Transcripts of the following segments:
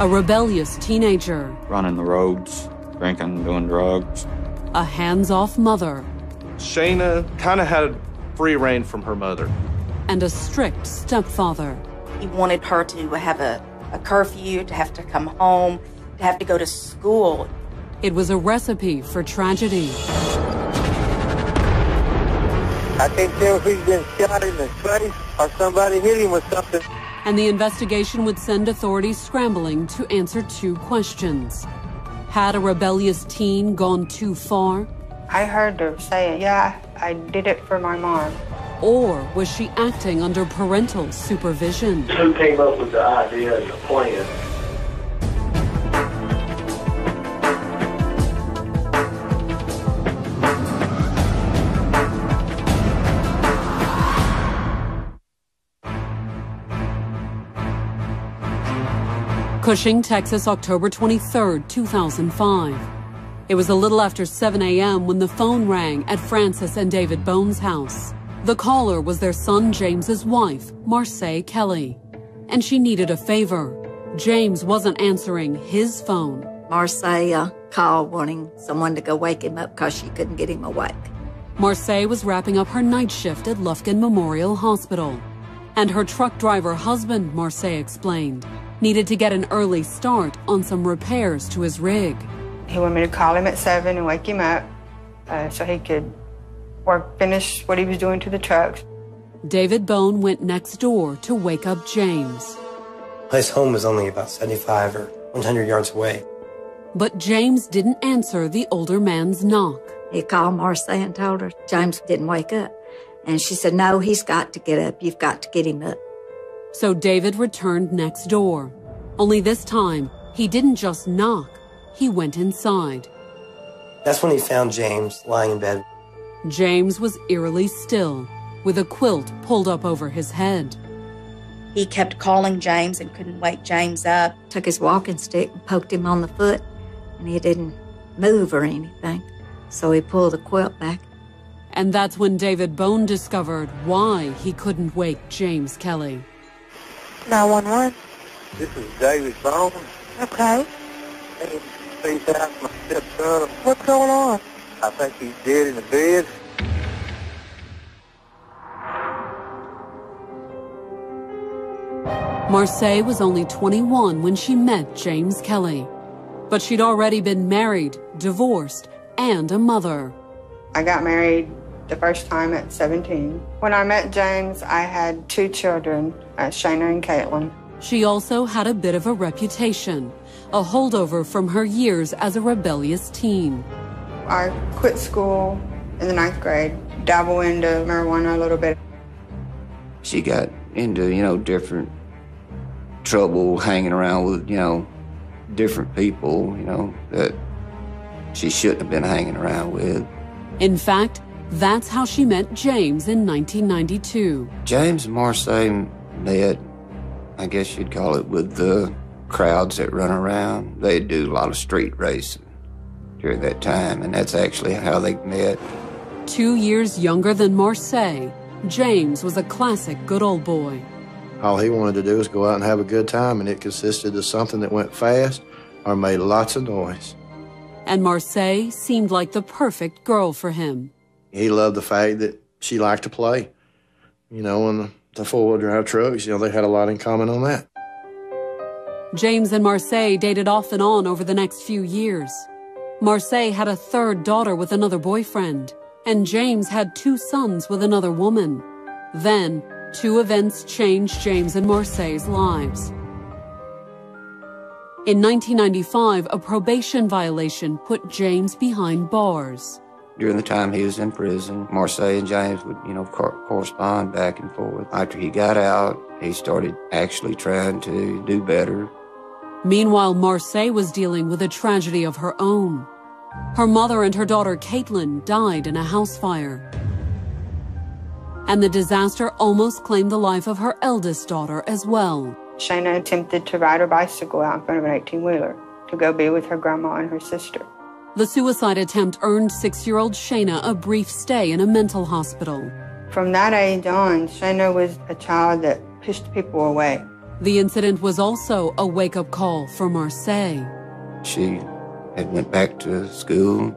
a rebellious teenager, running the roads, drinking, doing drugs, a hands-off mother, Shayna kind of had free reign from her mother, and a strict stepfather. He wanted her to have a, a curfew, to have to come home, to have to go to school. It was a recipe for tragedy. I can't tell if he's been shot in the face or somebody hit him with something. And the investigation would send authorities scrambling to answer two questions. Had a rebellious teen gone too far? I heard her say, yeah, I did it for my mom. Or was she acting under parental supervision? Who came up with the idea and the plan? Cushing, Texas, October 23, 2005. It was a little after 7 a.m. when the phone rang at Francis and David Bone's house. The caller was their son James's wife, Marcia Kelly, and she needed a favor. James wasn't answering his phone. Marcia uh, called wanting someone to go wake him up because she couldn't get him awake. Marcia was wrapping up her night shift at Lufkin Memorial Hospital. And her truck driver husband, Marcia explained, needed to get an early start on some repairs to his rig. He wanted me to call him at 7 and wake him up uh, so he could work, finish what he was doing to the trucks. David Bone went next door to wake up James. His home was only about 75 or 100 yards away. But James didn't answer the older man's knock. He called Marcia and told her James didn't wake up. And she said, no, he's got to get up. You've got to get him up. So David returned next door. Only this time, he didn't just knock, he went inside. That's when he found James lying in bed. James was eerily still, with a quilt pulled up over his head. He kept calling James and couldn't wake James up. Took his walking stick and poked him on the foot, and he didn't move or anything. So he pulled the quilt back. And that's when David Bone discovered why he couldn't wake James Kelly. 911. This is David Bone. Okay. Hey, please ask my stepson. What's going on? I think he's dead in the bed. Marcia was only 21 when she met James Kelly. But she'd already been married, divorced, and a mother. I got married the first time at 17. When I met James, I had two children, uh, Shayna and Caitlin. She also had a bit of a reputation, a holdover from her years as a rebellious teen. I quit school in the ninth grade, dabble into marijuana a little bit. She got into, you know, different trouble hanging around with, you know, different people, you know, that she shouldn't have been hanging around with. In fact, that's how she met James in 1992. James and Marcia met, I guess you'd call it, with the crowds that run around. They do a lot of street racing during that time, and that's actually how they met. Two years younger than Marcia, James was a classic good old boy. All he wanted to do was go out and have a good time, and it consisted of something that went fast or made lots of noise. And Marcia seemed like the perfect girl for him. He loved the fact that she liked to play. You know, and the, the four-wheel drive trucks, you know, they had a lot in common on that. James and Marcia dated off and on over the next few years. Marcia had a third daughter with another boyfriend, and James had two sons with another woman. Then, two events changed James and Marcia's lives. In 1995, a probation violation put James behind bars. During the time he was in prison, Marcia and James would, you know, cor correspond back and forth. After he got out, he started actually trying to do better. Meanwhile, Marcia was dealing with a tragedy of her own. Her mother and her daughter Caitlin died in a house fire. And the disaster almost claimed the life of her eldest daughter as well. Shayna attempted to ride her bicycle out in front of an 18-wheeler to go be with her grandma and her sister. The suicide attempt earned six-year-old Shayna a brief stay in a mental hospital. From that age on, Shayna was a child that pushed people away. The incident was also a wake-up call for Marcia. She had went back to school.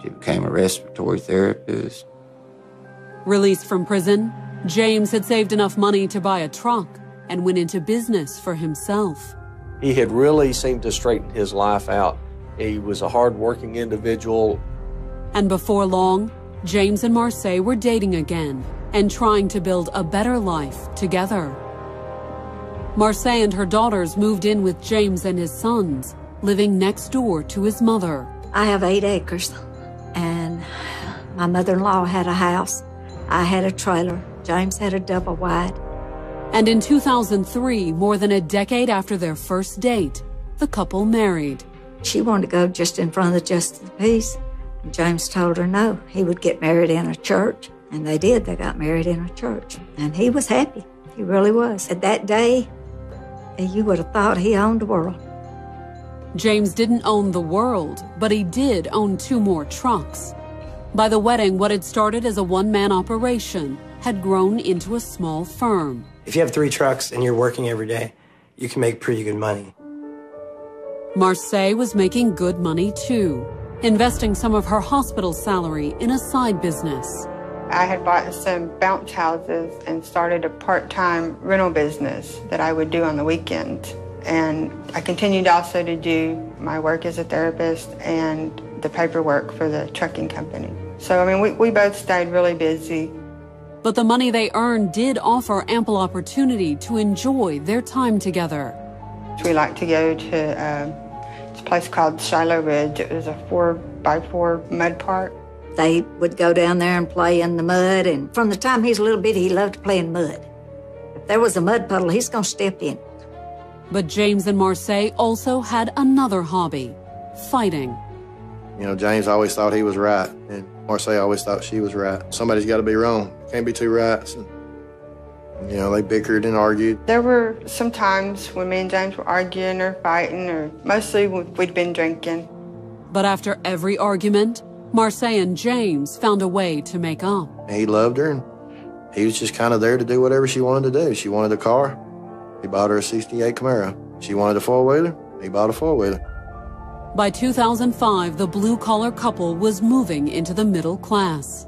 She became a respiratory therapist. Released from prison, James had saved enough money to buy a truck and went into business for himself. He had really seemed to straighten his life out. He was a hardworking individual. And before long, James and Marcia were dating again and trying to build a better life together. Marcia and her daughters moved in with James and his sons, living next door to his mother. I have eight acres, and my mother-in-law had a house. I had a trailer. James had a double wide. And in 2003, more than a decade after their first date, the couple married. She wanted to go just in front of the Justice of the Peace. And James told her no, he would get married in a church. And they did. They got married in a church. And he was happy. He really was. At that day, eh, you would have thought he owned the world. James didn't own the world, but he did own two more trucks. By the wedding, what had started as a one-man operation had grown into a small firm. If you have three trucks and you're working every day, you can make pretty good money. Marcia was making good money too, investing some of her hospital salary in a side business. I had bought some bounce houses and started a part-time rental business that I would do on the weekend. And I continued also to do my work as a therapist and the paperwork for the trucking company. So, I mean, we, we both stayed really busy. But the money they earned did offer ample opportunity to enjoy their time together. We like to go to um, a place called Shiloh Ridge. It was a four by four mud park. They would go down there and play in the mud, and from the time he's a little bitty, he loved to play in mud. If there was a mud puddle, he's going to step in. But James and Marcia also had another hobby, fighting. You know, James always thought he was right, and Marcia always thought she was right. Somebody's got to be wrong. Can't be two rights. And, you know, they bickered and argued. There were some times when me and James were arguing or fighting, or mostly we'd been drinking. But after every argument, Marcia and James found a way to make up. He loved her, and he was just kind of there to do whatever she wanted to do. She wanted a car. He bought her a 68 Camaro. She wanted a four-wheeler. He bought a four-wheeler. By 2005, the blue-collar couple was moving into the middle class.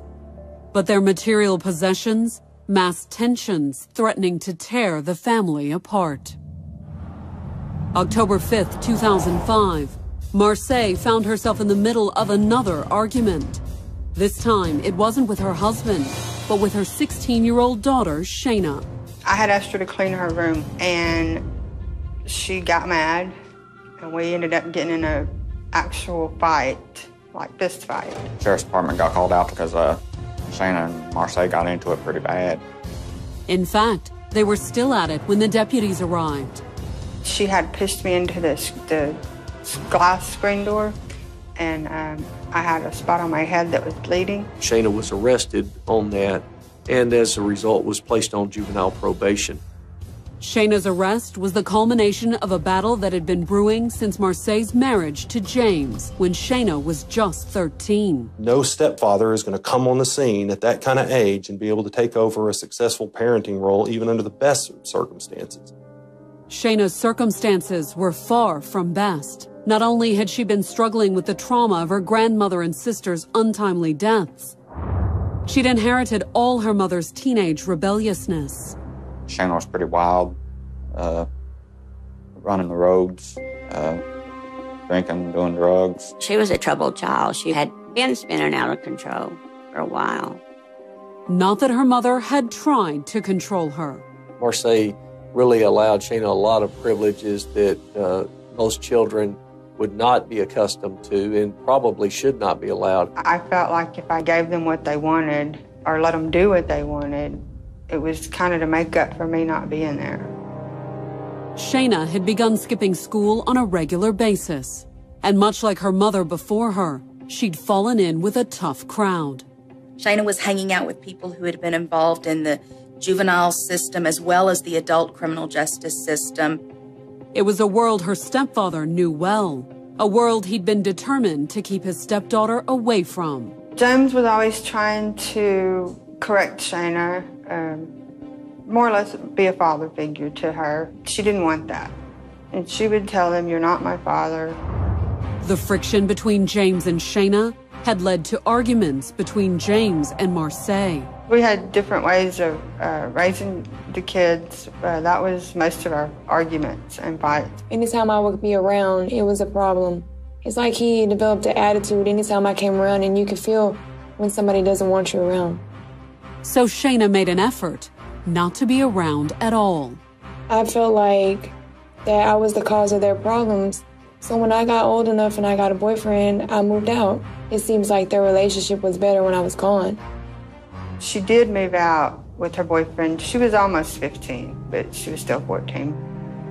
But their material possessions masked tensions threatening to tear the family apart. October 5th, 2005, Marcia found herself in the middle of another argument. This time, it wasn't with her husband, but with her 16-year-old daughter, Shayna. I had asked her to clean her room, and she got mad, and we ended up getting in a actual fight, like fist fight. Sheriff's department got called out because uh, Shayna and Marcia got into it pretty bad. In fact, they were still at it when the deputies arrived. She had pushed me into the, the glass screen door, and um, I had a spot on my head that was bleeding. Shana was arrested on that, and as a result was placed on juvenile probation. Shayna's arrest was the culmination of a battle that had been brewing since Marcia's marriage to James when Shayna was just 13. No stepfather is going to come on the scene at that kind of age and be able to take over a successful parenting role even under the best circumstances. Shayna's circumstances were far from best. Not only had she been struggling with the trauma of her grandmother and sister's untimely deaths, she'd inherited all her mother's teenage rebelliousness. Shayna was pretty wild, uh, running the roads, uh, drinking, doing drugs. She was a troubled child. She had been spinning out of control for a while. Not that her mother had tried to control her. Marcia really allowed Shana a lot of privileges that uh, most children would not be accustomed to and probably should not be allowed. I felt like if I gave them what they wanted or let them do what they wanted, it was kind of to make up for me not being there. Shayna had begun skipping school on a regular basis. And much like her mother before her, she'd fallen in with a tough crowd. Shayna was hanging out with people who had been involved in the juvenile system as well as the adult criminal justice system. It was a world her stepfather knew well, a world he'd been determined to keep his stepdaughter away from. James was always trying to correct Shayna. Um, more or less be a father figure to her. She didn't want that. And she would tell him, You're not my father. The friction between James and Shana had led to arguments between James and Marcia. We had different ways of uh, raising the kids. Uh, that was most of our arguments and fights. Anytime I would be around, it was a problem. It's like he developed an attitude anytime I came around, and you could feel when somebody doesn't want you around. So Shana made an effort not to be around at all. I felt like that I was the cause of their problems. So when I got old enough and I got a boyfriend, I moved out. It seems like their relationship was better when I was gone. She did move out with her boyfriend. She was almost 15, but she was still 14.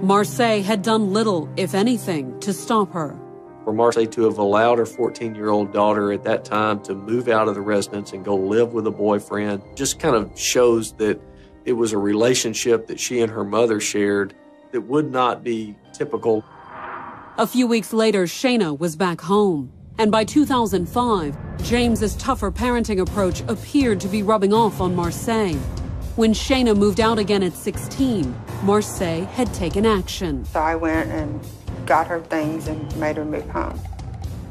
Marcia had done little, if anything, to stop her. For Marcia to have allowed her 14 year old daughter at that time to move out of the residence and go live with a boyfriend just kind of shows that it was a relationship that she and her mother shared that would not be typical. A few weeks later, Shana was back home. And by 2005, James's tougher parenting approach appeared to be rubbing off on Marcia. When Shana moved out again at 16, Marcia had taken action. So I went and got her things and made her move home.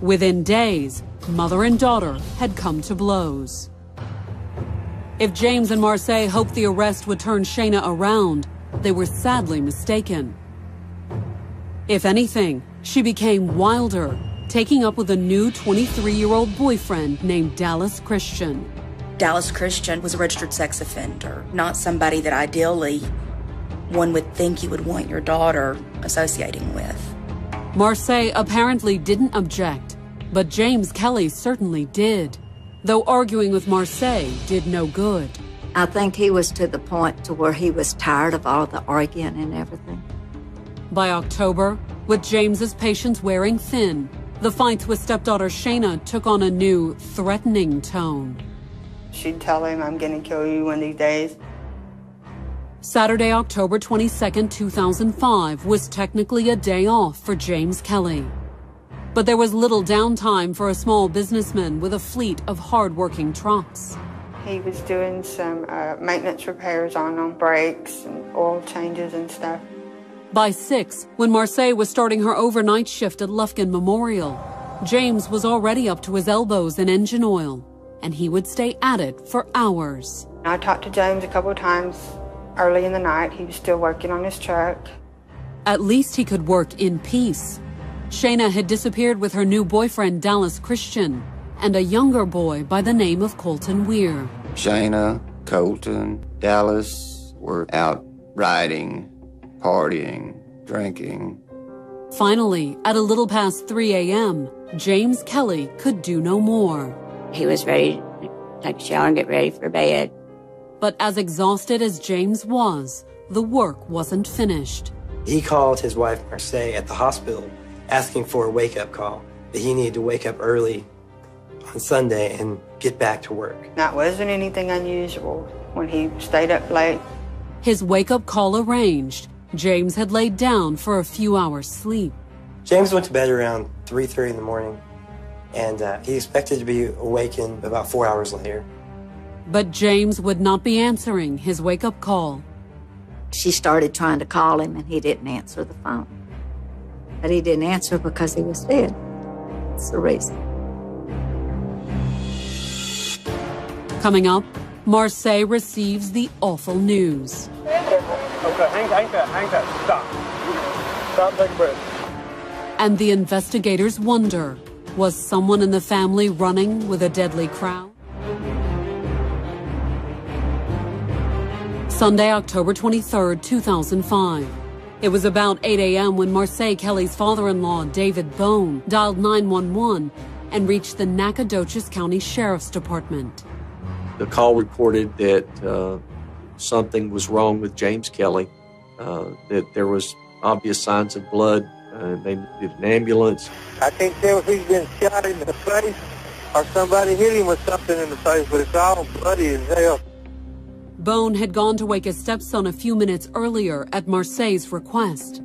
Within days, mother and daughter had come to blows. If James and Marcia hoped the arrest would turn Shana around, they were sadly mistaken. If anything, she became wilder, taking up with a new 23 year old boyfriend named Dallas Christian. Dallas Christian was a registered sex offender, not somebody that ideally one would think you would want your daughter associating with. Marcia apparently didn't object, but James Kelly certainly did, though arguing with Marcia did no good. I think he was to the point to where he was tired of all the arguing and everything. By October, with James's patience wearing thin, the fights with stepdaughter Shana took on a new, threatening tone. She'd tell him, I'm going to kill you one of these days. Saturday, October 22, 2005 was technically a day off for James Kelly. But there was little downtime for a small businessman with a fleet of hard-working trucks. He was doing some uh, maintenance repairs on them, brakes and oil changes and stuff. By 6, when Marcia was starting her overnight shift at Lufkin Memorial, James was already up to his elbows in engine oil, and he would stay at it for hours. I talked to James a couple of times early in the night. He was still working on his truck. At least he could work in peace. Shana had disappeared with her new boyfriend, Dallas Christian, and a younger boy by the name of Colton Weir. Shana, Colton, Dallas were out riding, partying, drinking. Finally, at a little past 3 a.m., James Kelly could do no more. He was ready to take a shower and get ready for bed. But as exhausted as James was, the work wasn't finished. He called his wife Marcia at the hospital asking for a wake up call that he needed to wake up early on Sunday and get back to work. That wasn't anything unusual when he stayed up late. His wake up call arranged, James had laid down for a few hours sleep. James went to bed around 3.30 in the morning and uh, he expected to be awakened about four hours later. But James would not be answering his wake up call. She started trying to call him and he didn't answer the phone. But he didn't answer because he was dead. That's the reason. Coming up, Marcia receives the awful news. Okay, hang, hang tight, hang tight. Stop. Stop, take a breath. And the investigators wonder was someone in the family running with a deadly crowd? Sunday, October 23, 2005. It was about 8 a.m. when Marcia Kelly's father-in-law, David Bone, dialed 911 and reached the Nacogdoches County Sheriff's Department. The call reported that uh, something was wrong with James Kelly, uh, that there was obvious signs of blood. Uh, they needed an ambulance. I can't tell if he's been shot in the face or somebody hit him with something in the face, but it's all bloody as hell. Bone had gone to wake his stepson a few minutes earlier at Marcia's request.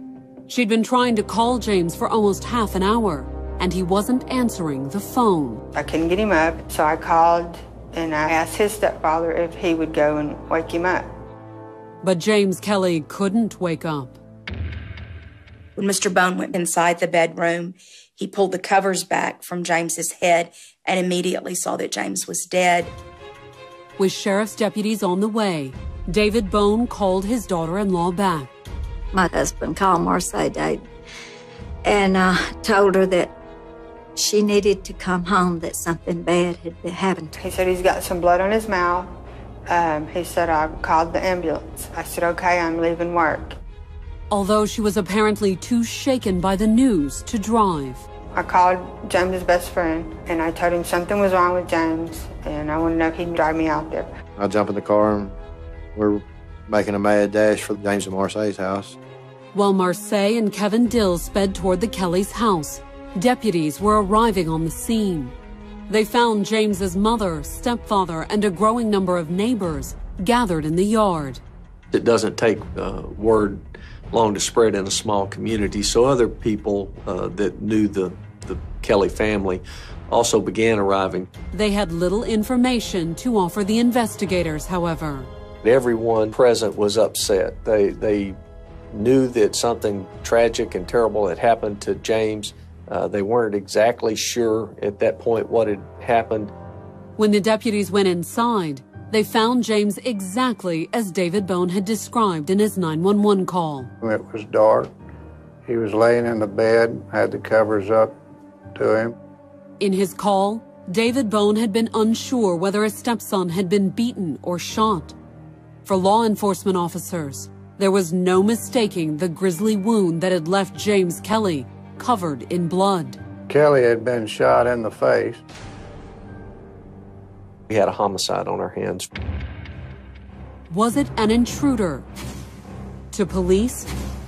She'd been trying to call James for almost half an hour, and he wasn't answering the phone. I couldn't get him up, so I called and I asked his stepfather if he would go and wake him up. But James Kelly couldn't wake up. When Mr. Bone went inside the bedroom, he pulled the covers back from James's head and immediately saw that James was dead. With sheriff's deputies on the way, David Bone called his daughter-in-law back. My husband called Marcia Dade and uh, told her that she needed to come home, that something bad had been happened. He said he's got some blood on his mouth. Um, he said I called the ambulance. I said, okay, I'm leaving work. Although she was apparently too shaken by the news to drive. I called James's best friend and I told him something was wrong with James and I wanted to know if he could drive me out there. I jump in the car and we're making a mad dash for James and Marcia's house. While Marcia and Kevin Dill sped toward the Kellys' house, deputies were arriving on the scene. They found James's mother, stepfather, and a growing number of neighbors gathered in the yard. It doesn't take uh, word long to spread in a small community, so other people uh, that knew the, the Kelly family also began arriving. They had little information to offer the investigators, however. Everyone present was upset. They, they knew that something tragic and terrible had happened to James. Uh, they weren't exactly sure at that point what had happened. When the deputies went inside, they found James exactly as David Bone had described in his 911 call. It was dark. He was laying in the bed, had the covers up to him. In his call, David Bone had been unsure whether his stepson had been beaten or shot. For law enforcement officers, there was no mistaking the grisly wound that had left James Kelly covered in blood. Kelly had been shot in the face. We had a homicide on our hands. Was it an intruder? To police,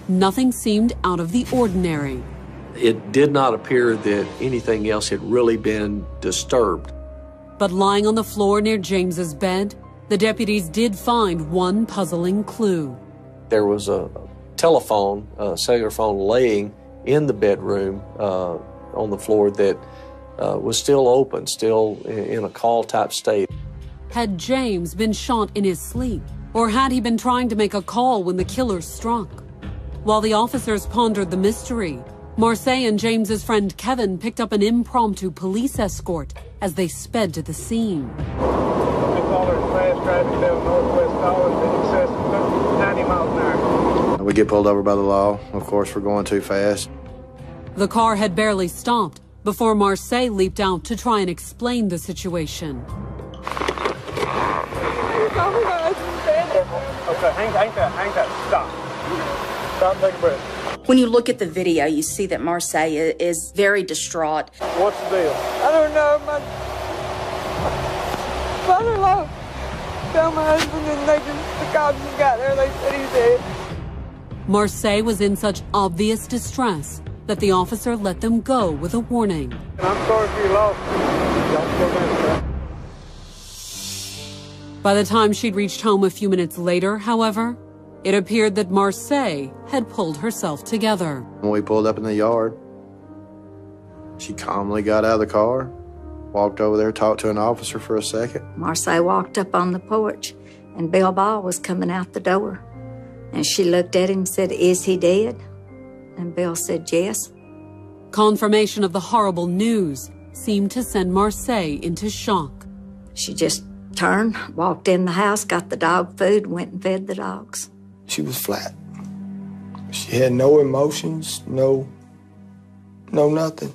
nothing seemed out of the ordinary. It did not appear that anything else had really been disturbed. But lying on the floor near James's bed, the deputies did find one puzzling clue. There was a telephone, a cellular phone laying in the bedroom uh, on the floor that uh, was still open, still in a call type state. Had James been shot in his sleep? Or had he been trying to make a call when the killer struck? While the officers pondered the mystery, Marcia and James's friend Kevin picked up an impromptu police escort as they sped to the scene. We get pulled over by the law, of course, for going too fast. The car had barely stopped before Marcia leaped out to try and explain the situation. Okay, hang, hang tight, hang tight. Stop. Stop, take a breath. When you look at the video, you see that Marcia is very distraught. What's the deal? I don't know. My father-in-law found my husband and they just, the cops just got there. They said he's dead. Marcia was in such obvious distress that the officer let them go with a warning. I'm sorry for your loss. Don't go down, By the time she'd reached home a few minutes later, however, it appeared that Marcia had pulled herself together. When we pulled up in the yard, she calmly got out of the car, walked over there, talked to an officer for a second. Marcia walked up on the porch, and Bill Ball was coming out the door. And she looked at him and said, Is he dead? And Bill said, Yes. Confirmation of the horrible news seemed to send Marcia into shock. She just turned, walked in the house, got the dog food, went and fed the dogs. She was flat. She had no emotions, no, no nothing.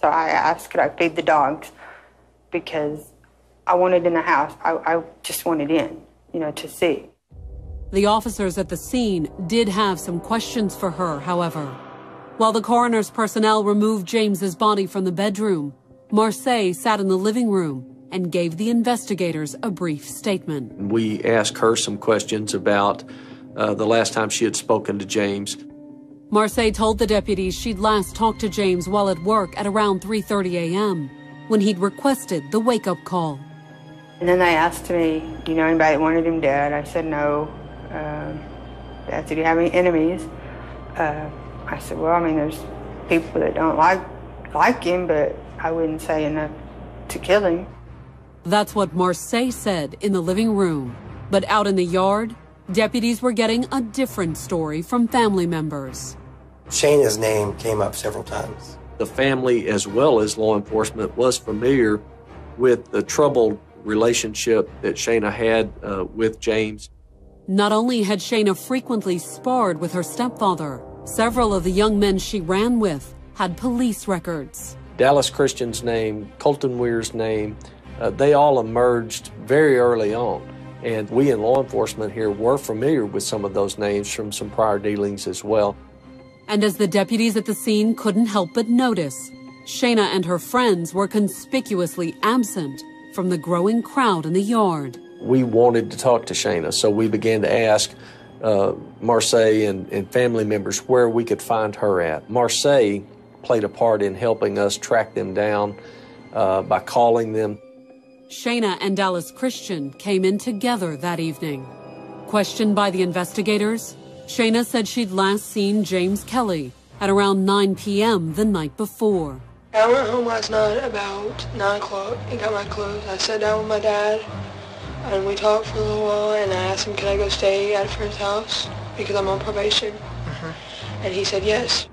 So I asked, could I feed the dogs? Because I wanted in the house. I, I just wanted in, you know, to see. The officers at the scene did have some questions for her, however. While the coroner's personnel removed James's body from the bedroom, Marcia sat in the living room and gave the investigators a brief statement. We asked her some questions about uh, the last time she had spoken to James. Marcia told the deputies she'd last talked to James while at work at around 3.30 a.m. when he'd requested the wake-up call. And then they asked me, do you know anybody that wanted him dead? I said no. Um, they asked, did you have any enemies? Uh, I said, well, I mean, there's people that don't like, like him, but I wouldn't say enough to kill him. That's what Marcia said in the living room. But out in the yard, deputies were getting a different story from family members. Shayna's name came up several times. The family, as well as law enforcement, was familiar with the troubled relationship that Shayna had uh, with James. Not only had Shayna frequently sparred with her stepfather, several of the young men she ran with had police records. Dallas Christian's name, Colton Weir's name, uh, they all emerged very early on. And we in law enforcement here were familiar with some of those names from some prior dealings as well. And as the deputies at the scene couldn't help but notice, Shayna and her friends were conspicuously absent from the growing crowd in the yard. We wanted to talk to Shayna, so we began to ask uh, Marcia and, and family members where we could find her at. Marcia played a part in helping us track them down uh, by calling them. Shayna and Dallas Christian came in together that evening. Questioned by the investigators, Shayna said she'd last seen James Kelly at around 9 p.m. the night before. I went home last night about 9 o'clock and got my clothes. I sat down with my dad and we talked for a little while and I asked him, can I go stay at a friend's house because I'm on probation? Mm-hmm. And he said yes.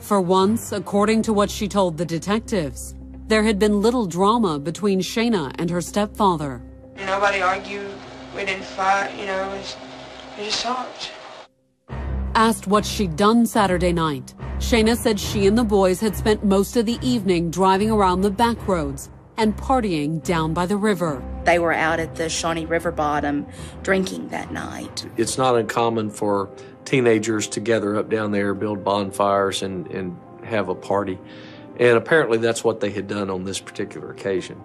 For once, according to what she told the detectives, there had been little drama between Shayna and her stepfather. Nobody argued. We didn't fight. You know, was, we just talked. Asked what she'd done Saturday night, Shayna said she and the boys had spent most of the evening driving around the back roads and partying down by the river. They were out at the Shawnee River bottom drinking that night. It's not uncommon for teenagers to gather up down there, build bonfires, and, and have a party. And apparently that's what they had done on this particular occasion.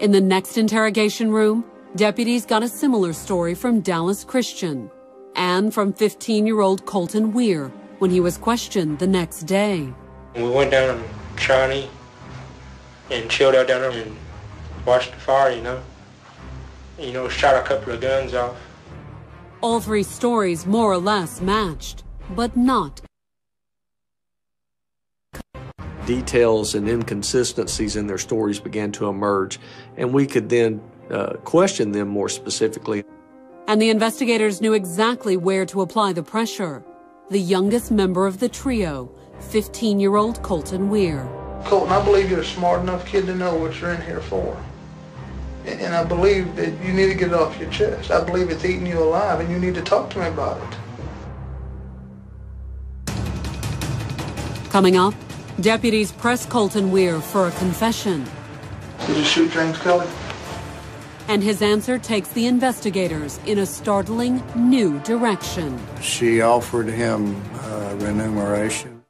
In the next interrogation room, deputies got a similar story from Dallas Christian and from 15 year old Colton Weir when he was questioned the next day. We went down to Shawnee and chilled out down there and watched the fire, you know. You know, shot a couple of guns off. All three stories more or less matched, but not. Details and inconsistencies in their stories began to emerge, and we could then uh, question them more specifically. And the investigators knew exactly where to apply the pressure. The youngest member of the trio, 15 year old Colton Weir. Colton, I believe you're a smart enough kid to know what you're in here for. And I believe that you need to get it off your chest. I believe it's eating you alive, and you need to talk to me about it. Coming up, deputies press Colton Weir for a confession. Did you shoot James Kelly? And his answer takes the investigators in a startling new direction. She offered him uh, remuneration.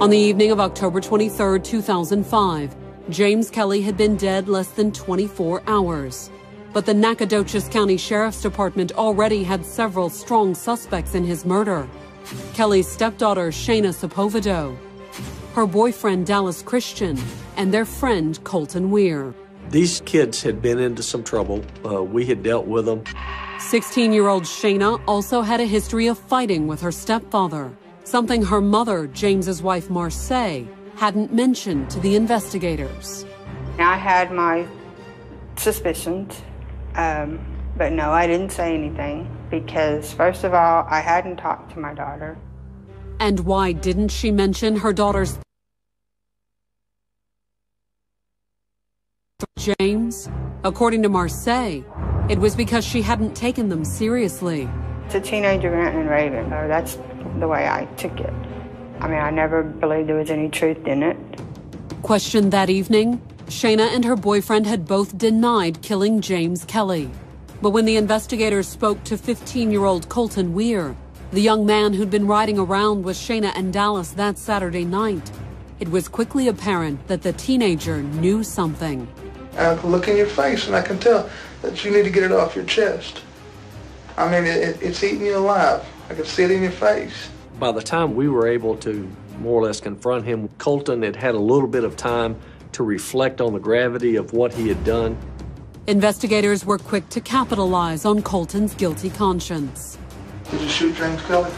On the evening of October 23, 2005, James Kelly had been dead less than 24 hours. But the Nacogdoches County Sheriff's Department already had several strong suspects in his murder. Kelly's stepdaughter, Shayna Sepulvado, her boyfriend, Dallas Christian, and their friend, Colton Weir. These kids had been into some trouble. Uh, we had dealt with them. 16 year old Shayna also had a history of fighting with her stepfather, something her mother, James's wife, Marcia, hadn't mentioned to the investigators. I had my suspicions, um, but no, I didn't say anything because, first of all, I hadn't talked to my daughter. And why didn't she mention her daughter's James? According to Marcia, it was because she hadn't taken them seriously. It's a teenager Grant and Raven. So that's the way I took it. I mean, I never believed there was any truth in it. Questioned that evening, Shayna and her boyfriend had both denied killing James Kelly. But when the investigators spoke to 15 year old Colton Weir, the young man who'd been riding around with Shayna and Dallas that Saturday night, it was quickly apparent that the teenager knew something. I can look in your face and I can tell that you need to get it off your chest. I mean, it, it's eating you alive. I can see it in your face. By the time we were able to more or less confront him, Colton had had a little bit of time to reflect on the gravity of what he had done. Investigators were quick to capitalize on Colton's guilty conscience. Did you shoot James Kelly?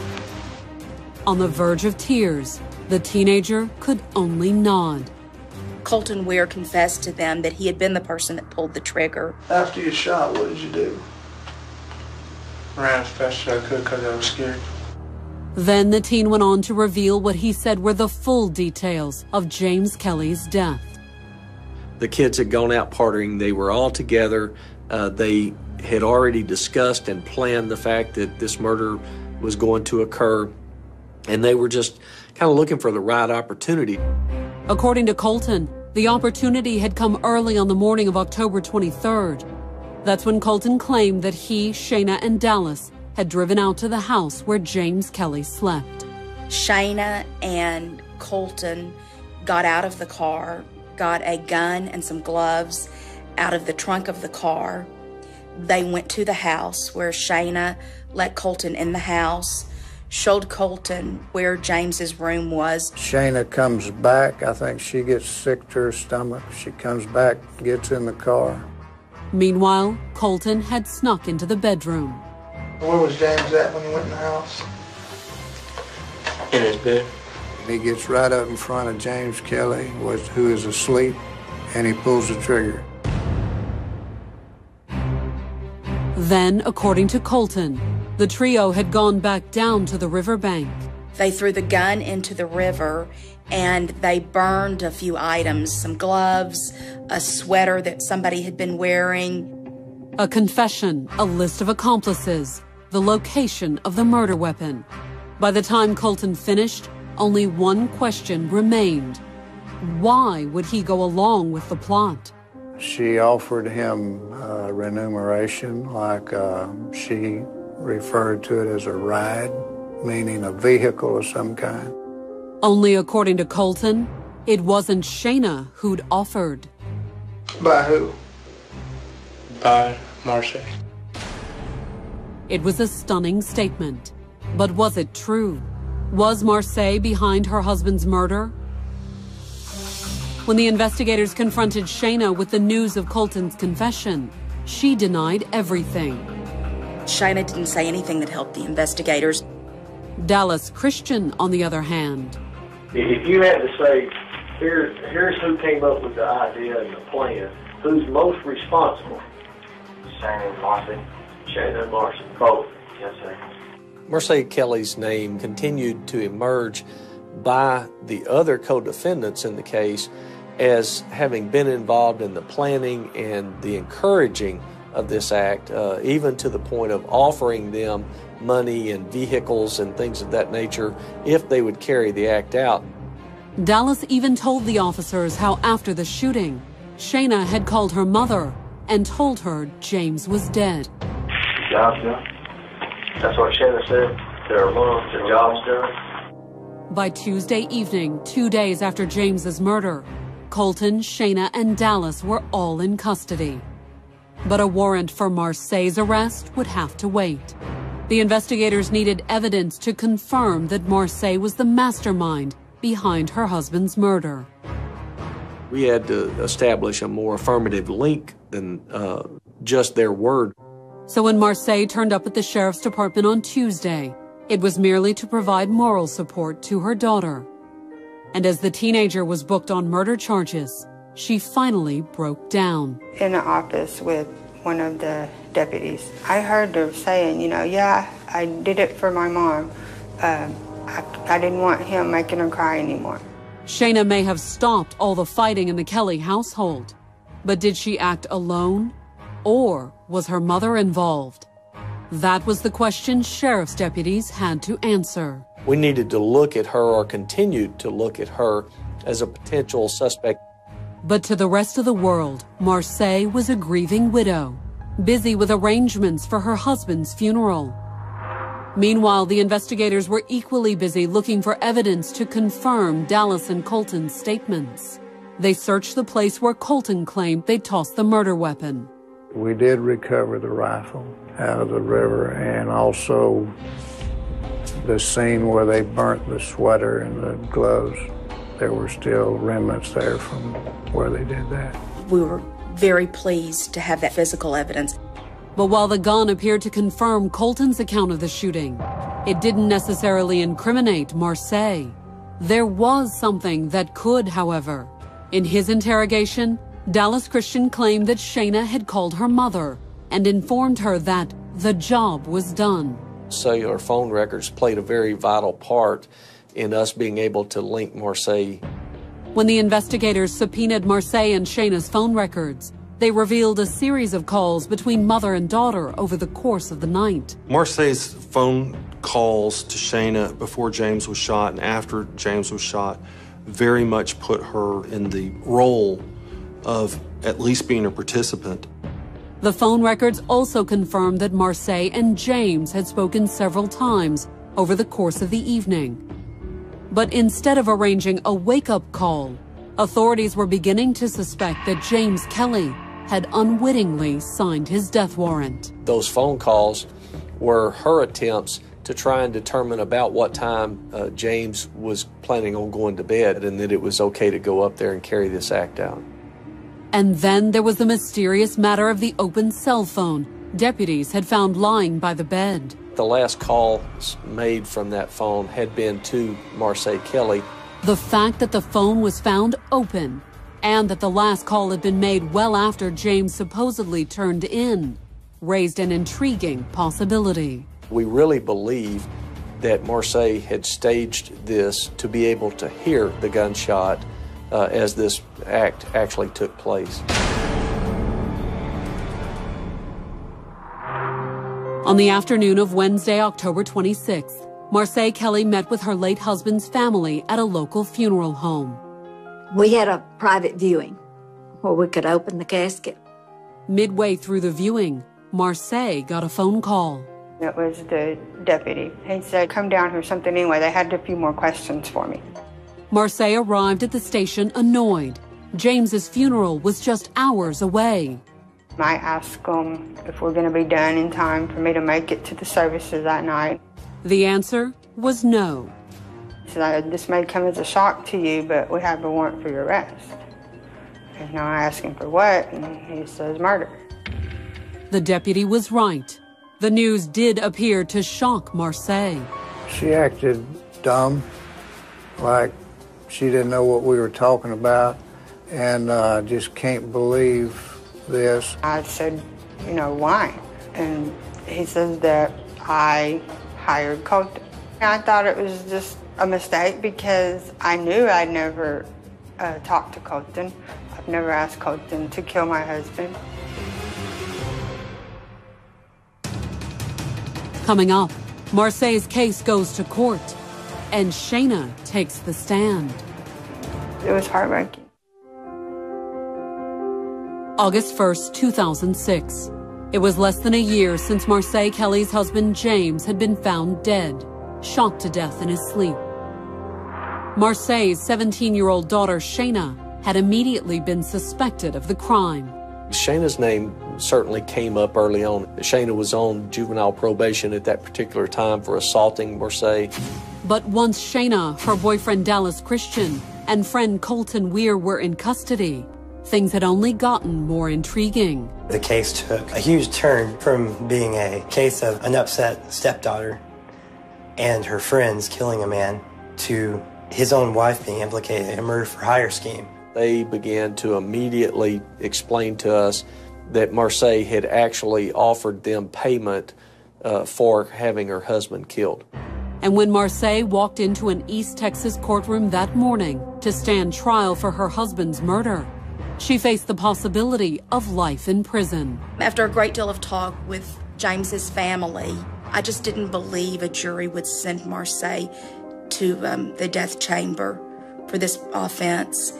On the verge of tears, the teenager could only nod. Colton Weir confessed to them that he had been the person that pulled the trigger. After you shot, what did you do? Ran as fast as I could because I was scared. Then the teen went on to reveal what he said were the full details of James Kelly's death. The kids had gone out partying. They were all together. Uh, they had already discussed and planned the fact that this murder was going to occur. And they were just kind of looking for the right opportunity. According to Colton, the opportunity had come early on the morning of October 23rd. That's when Colton claimed that he, Shayna, and Dallas had driven out to the house where James Kelly slept. Shayna and Colton got out of the car, got a gun and some gloves out of the trunk of the car. They went to the house where Shayna let Colton in the house, showed Colton where James's room was. Shayna comes back. I think she gets sick to her stomach. She comes back, gets in the car. Meanwhile, Colton had snuck into the bedroom. Where was James at when he went in the house? In his bed. He gets right up in front of James Kelly, was, who is asleep, and he pulls the trigger. Then, according to Colton, the trio had gone back down to the riverbank. They threw the gun into the river and they burned a few items some gloves, a sweater that somebody had been wearing. A confession, a list of accomplices, the location of the murder weapon. By the time Colton finished, only one question remained. Why would he go along with the plot? She offered him uh, remuneration, like uh, she referred to it as a ride, meaning a vehicle of some kind. Only according to Colton, it wasn't Shayna who'd offered. By who? By Marcy. It was a stunning statement. But was it true? Was Marcia behind her husband's murder? When the investigators confronted Shayna with the news of Colton's confession, she denied everything. Shayna didn't say anything that helped the investigators. Dallas Christian, on the other hand. If you had to say, here's, here's who came up with the idea and the plan, who's most responsible? Shayna and Marcy. Shayna and Marcy, both. Yes, sir. Marcia Kelly's name continued to emerge by the other co-defendants in the case as having been involved in the planning and the encouraging of this act, uh, even to the point of offering them money and vehicles and things of that nature if they would carry the act out. Dallas even told the officers how after the shooting, Shayna had called her mother and told her James was dead. Job's done. That's what Shayna said to her mom. The job's done. By Tuesday evening, two days after James's murder, Colton, Shayna, and Dallas were all in custody. But a warrant for Marcia's arrest would have to wait. The investigators needed evidence to confirm that Marcia was the mastermind behind her husband's murder. We had to establish a more affirmative link than uh, just their word. So when Marcia turned up at the sheriff's department on Tuesday, it was merely to provide moral support to her daughter. And as the teenager was booked on murder charges, she finally broke down. In the office with one of the deputies, I heard her saying, you know, yeah, I did it for my mom. Um, I, I didn't want him making her cry anymore. Shayna may have stopped all the fighting in the Kelly household, but did she act alone? Or was her mother involved? That was the question sheriff's deputies had to answer. We needed to look at her or continued to look at her as a potential suspect. But to the rest of the world, Marcia was a grieving widow, busy with arrangements for her husband's funeral. Meanwhile, the investigators were equally busy looking for evidence to confirm Dallas and Colton's statements. They searched the place where Colton claimed they tossed the murder weapon. We did recover the rifle out of the river and also the scene where they burnt the sweater and the gloves. There were still remnants there from where they did that. We were very pleased to have that physical evidence. But while the gun appeared to confirm Colton's account of the shooting, it didn't necessarily incriminate Marcia. There was something that could, however, In his interrogation, Dallas Christian claimed that Shayna had called her mother and informed her that the job was done. Cellular phone records played a very vital part in us being able to link Marcia. When the investigators subpoenaed Marcia and Shayna's phone records, they revealed a series of calls between mother and daughter over the course of the night. Marcia's phone calls to Shayna before James was shot and after James was shot very much put her in the role of at least being a participant. The phone records also confirmed that Marcia and James had spoken several times over the course of the evening. But instead of arranging a wake-up call, authorities were beginning to suspect that James Kelly had unwittingly signed his death warrant. Those phone calls were her attempts to try and determine about what time uh, James was planning on going to bed and that it was okay to go up there and carry this act out. And then there was the mysterious matter of the open cell phone deputies had found lying by the bed. The last call made from that phone had been to Marcia Kelly. The fact that the phone was found open and that the last call had been made well after James supposedly turned in raised an intriguing possibility. We really believe that Marcia had staged this to be able to hear the gunshot uh, as this act actually took place. On the afternoon of Wednesday, October 26th, Marcia Kelly met with her late husband's family at a local funeral home. We had a private viewing where we could open the casket. Midway through the viewing, Marcia got a phone call. It was the deputy. He said, come down here, something anyway. They had a few more questions for me. Marcia arrived at the station annoyed. James's funeral was just hours away. I asked them if we're going to be done in time for me to make it to the services that night. The answer was no. He said, this may come as a shock to you, but we have a warrant for your arrest. And now I asked him for what, and he says murder. The deputy was right. The news did appear to shock Marcia. She acted dumb, like she didn't know what we were talking about, and I uh, just can't believe this. I said, you know, why? And he says that I hired Colton. I thought it was just a mistake because I knew I'd never uh, talked to Colton. I've never asked Colton to kill my husband. Coming up, Marcia's case goes to court, and Shayna takes the stand. It was heartbreaking. August 1st, 2006. It was less than a year since Marcia Kelly's husband James had been found dead, shot to death in his sleep. Marcia's 17-year-old daughter Shayna had immediately been suspected of the crime. Shayna's name certainly came up early on. Shayna was on juvenile probation at that particular time for assaulting Marcia. But once Shayna, her boyfriend Dallas Christian, and friend Colton Weir were in custody, things had only gotten more intriguing. The case took a huge turn from being a case of an upset stepdaughter and her friends killing a man to his own wife being implicated in a murder for hire scheme. They began to immediately explain to us that Marcia had actually offered them payment uh, for having her husband killed. And when Marcia walked into an East Texas courtroom that morning to stand trial for her husband's murder, she faced the possibility of life in prison. After a great deal of talk with James's family, I just didn't believe a jury would send Marcia to um, the death chamber for this offense.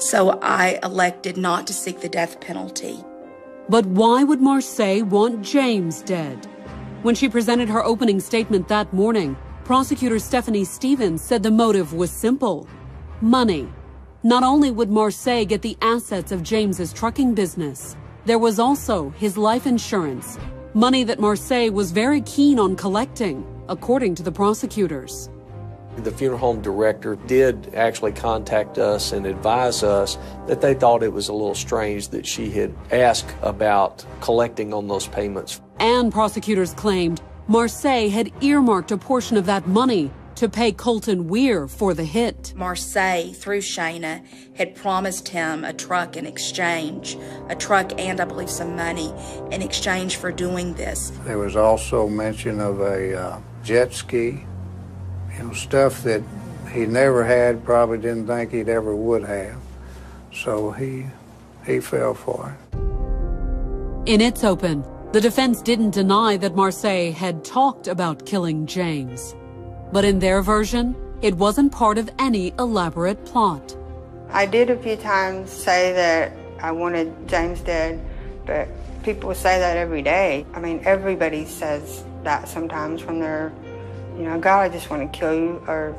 So I elected not to seek the death penalty. But why would Marcia want James dead? When she presented her opening statement that morning, prosecutor Stephanie Stevens said the motive was simple money. Not only would Marcia get the assets of James's trucking business, there was also his life insurance, money that Marcia was very keen on collecting, according to the prosecutors. The funeral home director did actually contact us and advise us that they thought it was a little strange that she had asked about collecting on those payments. And prosecutors claimed Marcia had earmarked a portion of that money to pay Colton Weir for the hit. Marcia, through Shayna, had promised him a truck in exchange, a truck and I believe some money in exchange for doing this. There was also mention of a uh, jet ski, you know, stuff that he never had, probably didn't think he'd ever would have. So he he fell for it. In its open, the defense didn't deny that Marcia had talked about killing James. But in their version, it wasn't part of any elaborate plot. I did a few times say that I wanted James dead, but people say that every day. I mean, everybody says that sometimes from their, you know, God, I just want to kill you, or,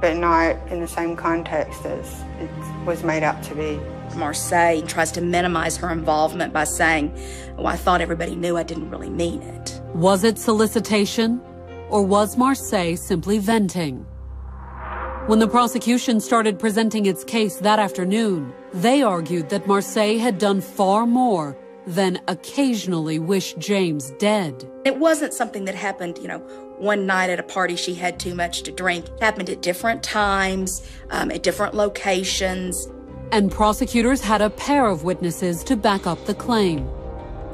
but not in the same context as it was made out to be. Marcia tries to minimize her involvement by saying, Oh, I thought everybody knew I didn't really mean it. Was it solicitation? Or was Marcia simply venting? When the prosecution started presenting its case that afternoon, they argued that Marcia had done far more than occasionally wish James dead. It wasn't something that happened, you know, one night at a party she had too much to drink. It happened at different times, um, at different locations. And prosecutors had a pair of witnesses to back up the claim.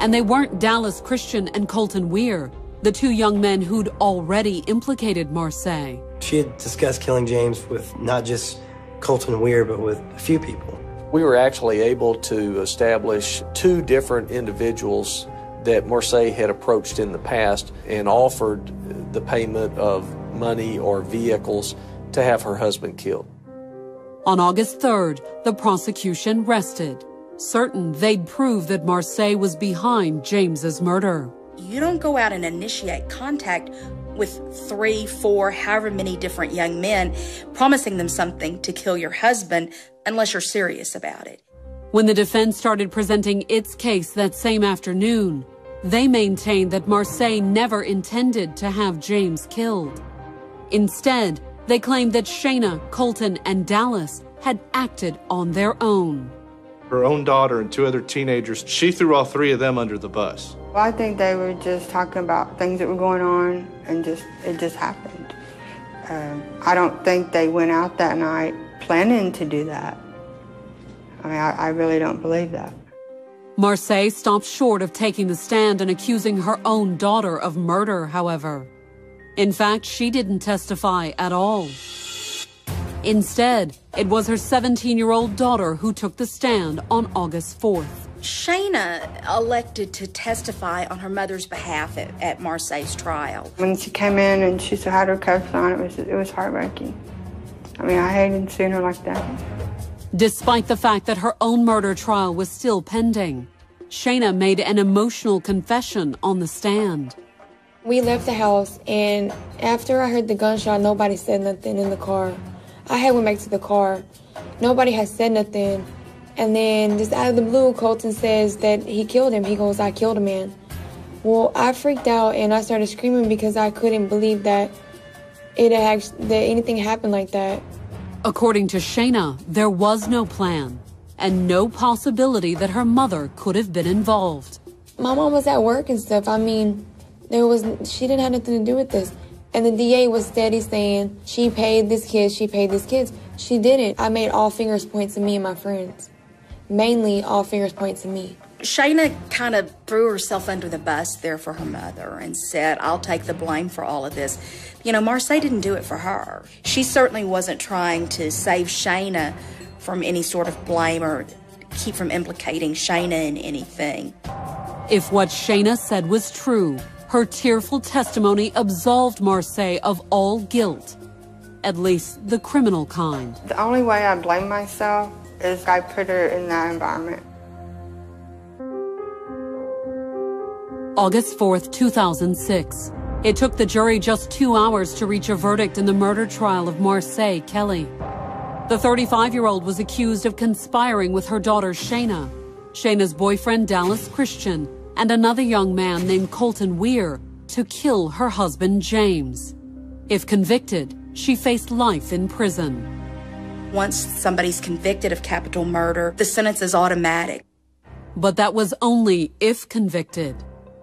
And they weren't Dallas Christian and Colton Weir, the two young men who'd already implicated Marcia. She had discussed killing James with not just Colton Weir, but with a few people. We were actually able to establish two different individuals that Marcia had approached in the past and offered the payment of money or vehicles to have her husband killed. On August 3rd, the prosecution rested, certain they'd prove that Marcia was behind James's murder. You don't go out and initiate contact with three, four, however many different young men, promising them something to kill your husband unless you're serious about it. When the defense started presenting its case that same afternoon, they maintained that Marcia never intended to have James killed. Instead, they claimed that Shayna, Colton, and Dallas had acted on their own. Her own daughter and two other teenagers, she threw all three of them under the bus. Well, I think they were just talking about things that were going on, and just it just happened. Um, I don't think they went out that night planning to do that. I mean, I, I really don't believe that. Marcia stopped short of taking the stand and accusing her own daughter of murder, however. In fact, she didn't testify at all. Instead, it was her 17 year old daughter who took the stand on August 4th. Shayna elected to testify on her mother's behalf at, at Marcia's trial. When she came in and she still had her cuffs on, it was it was heartbreaking. I mean, I hated seeing her like that. Despite the fact that her own murder trial was still pending, Shayna made an emotional confession on the stand. We left the house, and after I heard the gunshot, nobody said nothing in the car. I had went back to the car. Nobody had said nothing. And then just out of the blue, Colton says that he killed him. He goes, I killed a man. Well, I freaked out and I started screaming because I couldn't believe that it had that anything happened like that. According to Shayna, there was no plan and no possibility that her mother could have been involved. My mom was at work and stuff. I mean, there was she didn't have nothing to do with this. And the DA was steady saying she paid this kid, she paid this kid. She didn't. I made all fingers point to me and my friends. Mainly all fingers point to me. Shayna kind of threw herself under the bus there for her mother and said, I'll take the blame for all of this. You know, Marcia didn't do it for her. She certainly wasn't trying to save Shayna from any sort of blame or keep from implicating Shayna in anything. If what Shayna said was true, her tearful testimony absolved Marcia of all guilt, at least the criminal kind. The only way I blame myself is I put her in that environment. August 4th, 2006. It took the jury just two hours to reach a verdict in the murder trial of Marcia Kelly. The 35 year old was accused of conspiring with her daughter Shayna, Shayna's boyfriend Dallas Christian, and another young man named Colton Weir to kill her husband James. If convicted, she faced life in prison. Once somebody's convicted of capital murder, the sentence is automatic. But that was only if convicted.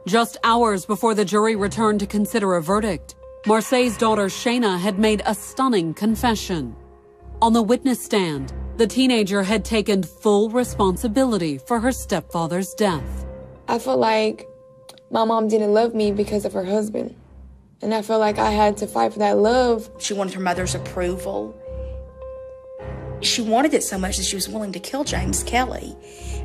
Just hours before the jury returned to consider a verdict, Marcia's daughter Shayna had made a stunning confession. On the witness stand, the teenager had taken full responsibility for her stepfather's death. I felt like my mom didn't love me because of her husband. And I felt like I had to fight for that love. She wanted her mother's approval. She wanted it so much that she was willing to kill James Kelly.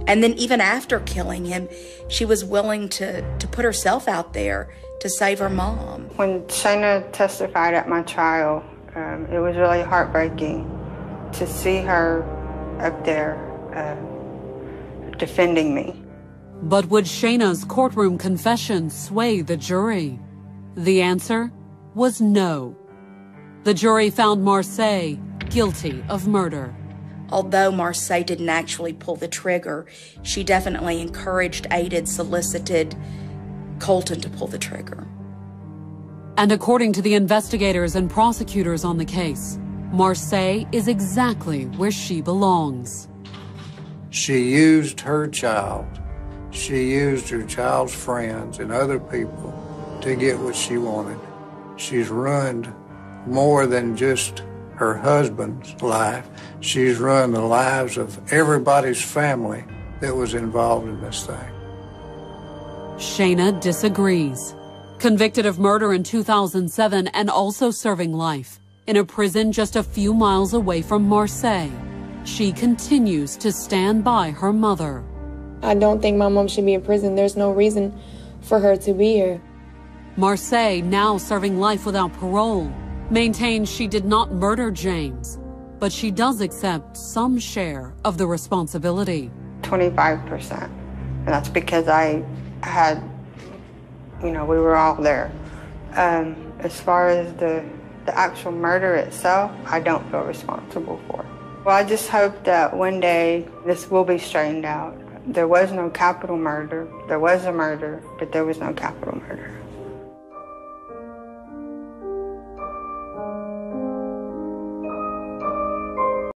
And then even after killing him, she was willing to, to put herself out there to save her mom. When Shayna testified at my trial, um, it was really heartbreaking to see her up there uh, defending me. But would Shayna's courtroom confession sway the jury? The answer was no. The jury found Marcia guilty of murder. Although Marcia didn't actually pull the trigger, she definitely encouraged, aided, solicited Colton to pull the trigger. And according to the investigators and prosecutors on the case, Marcia is exactly where she belongs. She used her child. She used her child's friends and other people to get what she wanted. She's ruined more than just her husband's life. She's ruined the lives of everybody's family that was involved in this thing. Shayna disagrees. Convicted of murder in 2007 and also serving life in a prison just a few miles away from Marcia, she continues to stand by her mother. I don't think my mom should be in prison. There's no reason for her to be here. Marcia, now serving life without parole, maintains she did not murder James, but she does accept some share of the responsibility. 25%. And that's because I had, you know, we were all there. Um, as far as the, the actual murder itself, I don't feel responsible for. Well, I just hope that one day this will be straightened out. There was no capital murder. There was a murder, but there was no capital murder.